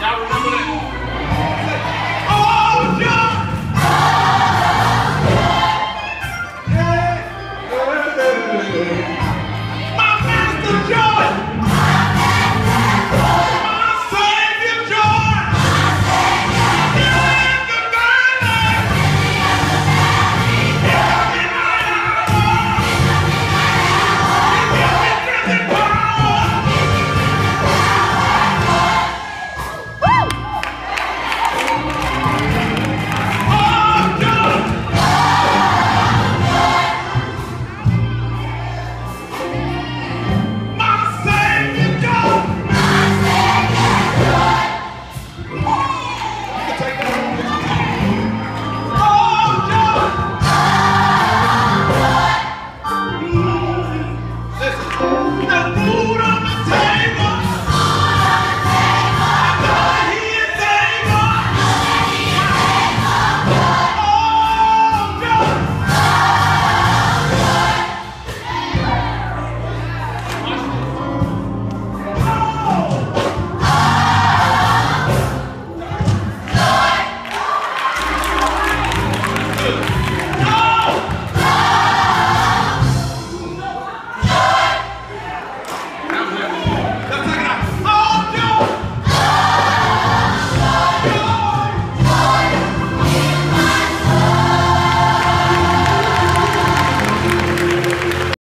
you. remember that? Yeah. yeah.